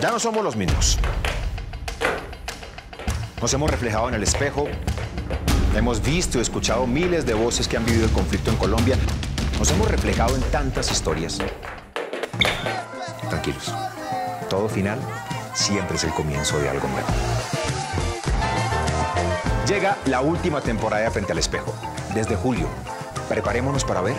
Ya no somos los mismos. Nos hemos reflejado en el espejo, hemos visto y escuchado miles de voces que han vivido el conflicto en Colombia, nos hemos reflejado en tantas historias. Tranquilos, todo final siempre es el comienzo de algo nuevo. Llega la última temporada Frente al Espejo. Desde julio, preparémonos para ver.